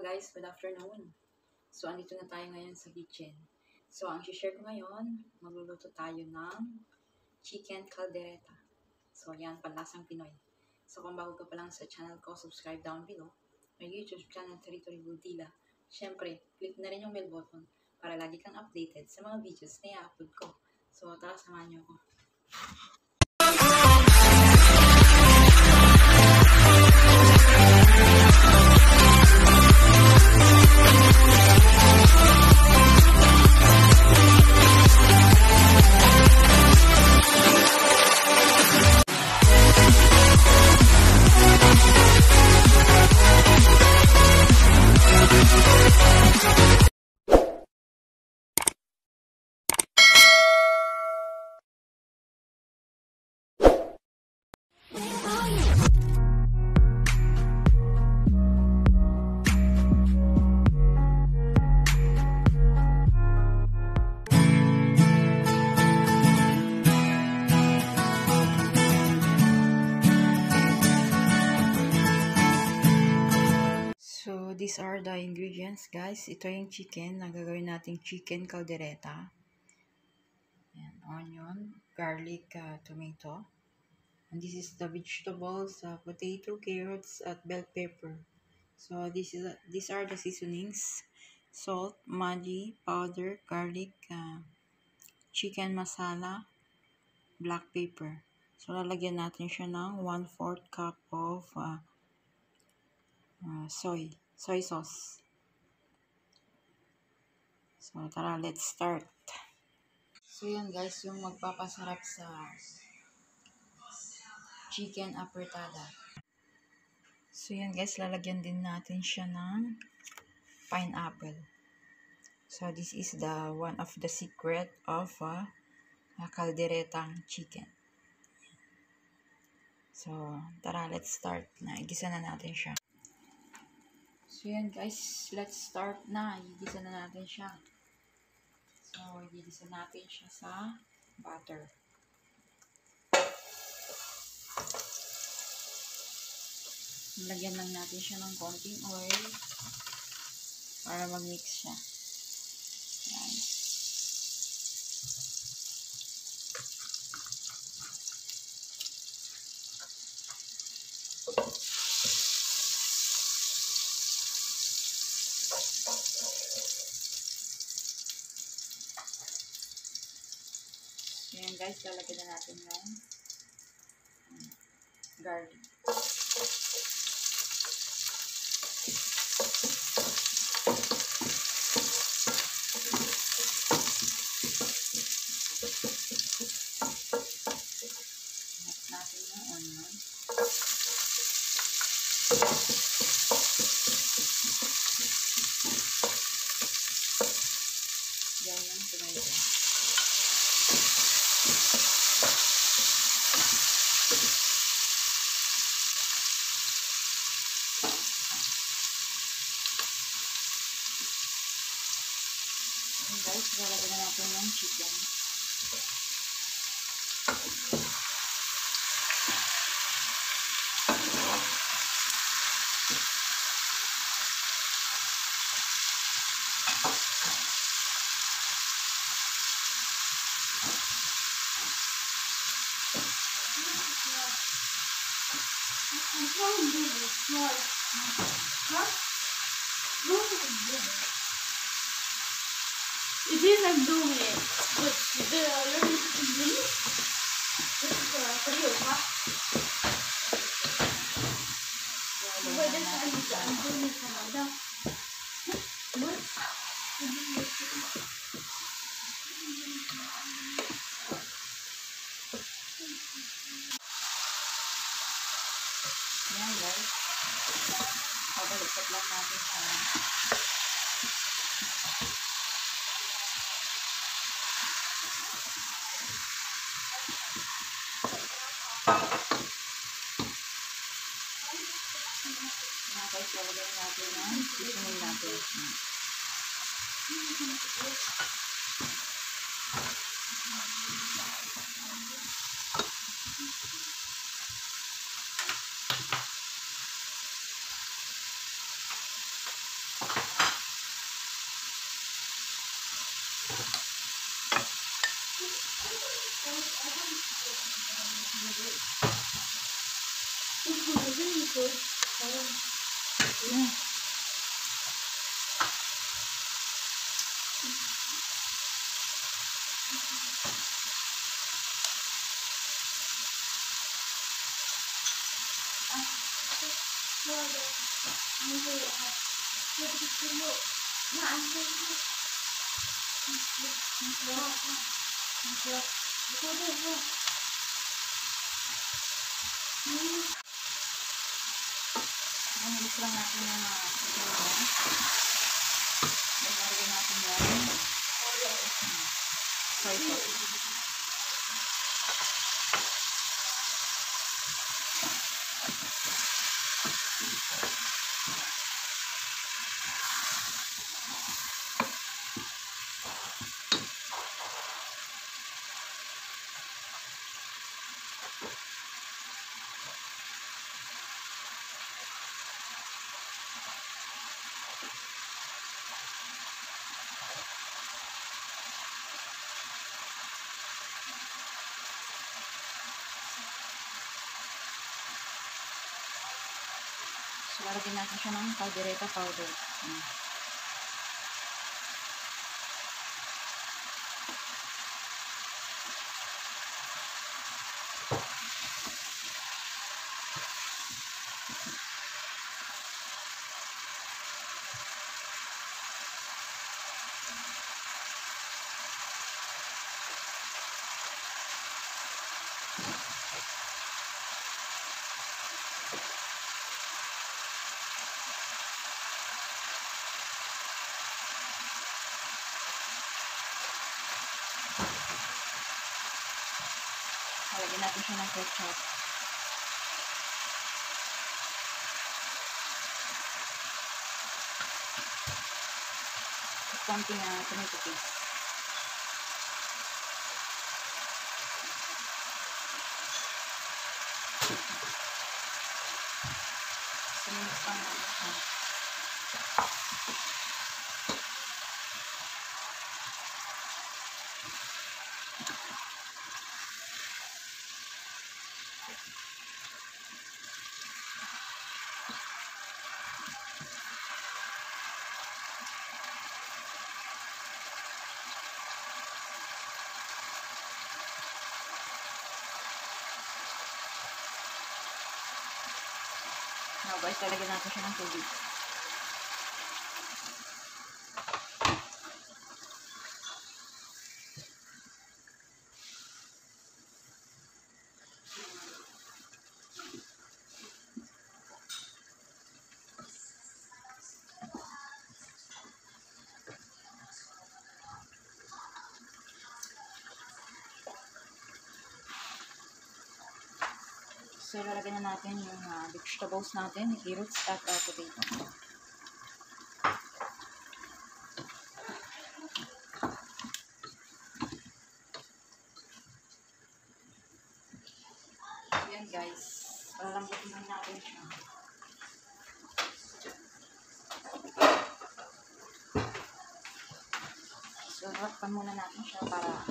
Hello guys, good afternoon. So, andito na tayo ngayon sa kitchen. So, ang share ko ngayon, magluluto tayo ng chicken caldereta. So, yan, panlasang Pinoy. So, kung bago ka pa lang sa channel ko, subscribe down below. May YouTube channel, Territory Bultila. Siyempre, click na rin yung bell button para lagi kang updated sa mga videos na i-upload ko. So, tara, samahan niyo ako. These are the ingredients, guys. Ito yung chicken na gagawin nating chicken caldereta. Ayan, onion, garlic, uh, tomato. And this is the vegetables, uh, potato, carrots, at bell pepper. So, this is these are the seasonings. Salt, Maggi, powder, garlic, uh, chicken masala, black pepper. So, lalagyan natin siya ng 1-4 cup of uh, uh, soy, soy sauce. So, tara, let's start. So, yan guys, yung magpapasarap sa chicken apertada. So, yan guys, lalagyan din natin siya ng pineapple. So, this is the one of the secret of uh, uh, calderetang chicken. So, tara, let's start na. Igisa na natin siya. So, yan guys. Let's start na. Igisa na natin siya. So, igisa natin siya sa butter. Lagyan lang natin siya ng konting oil para mag-mix siya. Yan. Ayan guys, lalagyan na natin yung um, garlic. Next natin yung onion. Yan yung. Guys, lalagyan na natin yung chicken. I'm trying to do this. What? Huh? Look at this. Is I'm doing it. But the other me. This is for you, huh? But this I'm, doing it for now. What? Yan guys. Pabalikat lang natin siya. ですね。Thank you. Pwede gusto mo. Sarap. Ang sarap. Pwede mo. Hmm. Ayan, ilis lang natin yung mga. Then, nalagyan natin yung soy sauce. Lalagyan natin siya ng caldereta powder. Ayan. Lalagyan natin siya ng ketchup. Konting uh, tomato paste. Sinimix pa guys, lalagyan natin siya ng tubig. So, lalagyan na natin yung uh, vegetables natin, carrots at uh, potato. Yan guys. Palalambutin lang natin siya. So, rakpan muna natin siya para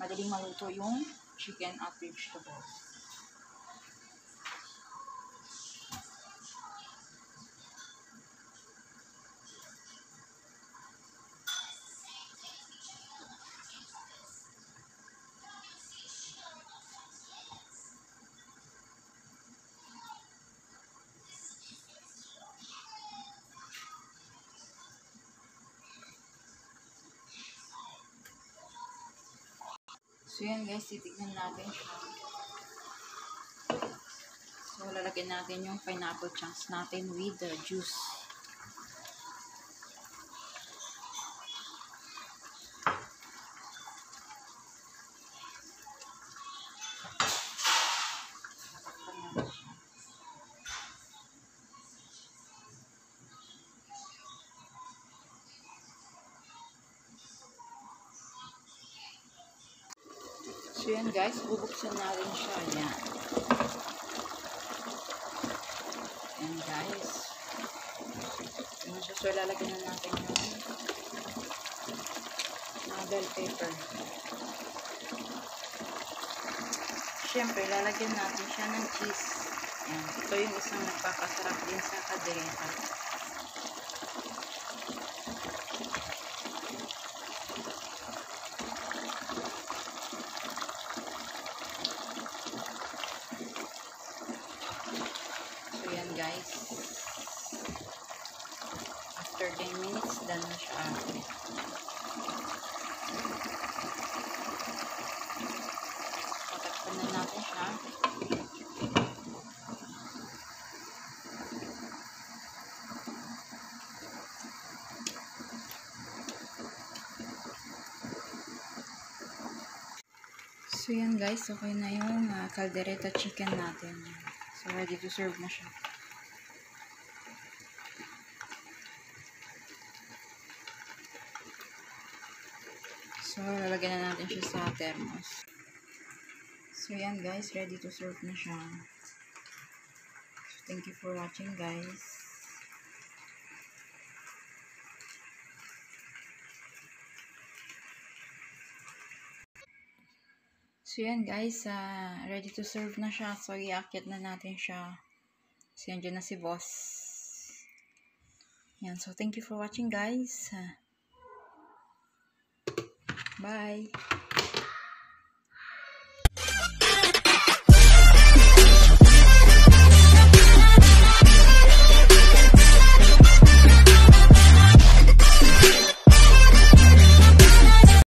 madaling maluto yung chicken at vegetables. So yan guys, titignan natin siya. So lalagyan natin yung pineapple chunks natin with the juice. So yan guys, bubuksan natin siya. Yan. Yan guys. Yan siya. So lalagyan na natin yung mga bell pepper. Siyempre, lalagyan natin siya ng cheese. Yan. Ito yung isang nagpapasarap din sa kadereta. So yan guys. After 10 minutes, done na siya. Patakpan na natin siya. So yan guys, okay na yung uh, caldereta chicken natin. So ready to serve na siya. So lalagyan na natin siya sa thermos. So yan guys, ready to serve na siya. So thank you for watching guys. So yan guys, uh, ready to serve na siya. So iakyat na natin siya. So yan na si boss. Yan, so thank you for watching guys. Bye!